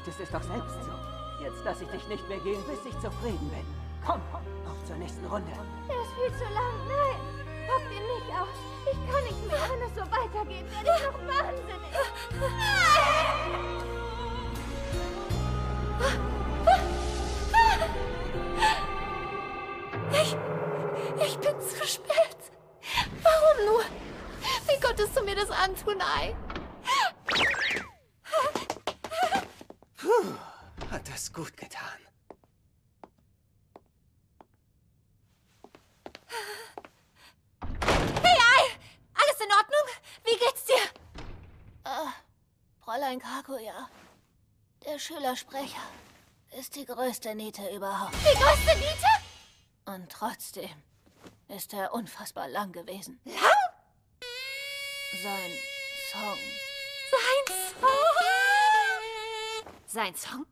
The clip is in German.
wolltest es doch selbst so. Jetzt lasse ich dich nicht mehr gehen, bis ich zufrieden bin. Komm, auf zur nächsten Runde. Der ist viel zu lang. Nein, packt ihn nicht aus. Ich kann nicht mehr. Wenn es so weitergeht, werde ich noch wahnsinnig. Ich, ich bin zu spät. Warum nur? Wie konntest du mir das antun, Ei? Puh, hat das gut getan. Hey, Ei! Alles in Ordnung? Wie geht's dir? Äh, Fräulein Kaguya, der Schülersprecher ist die größte Niete überhaupt. Die größte Niete? Und trotzdem ist er unfassbar lang gewesen. Lang? Sein Song. Sein Song? Sein Song?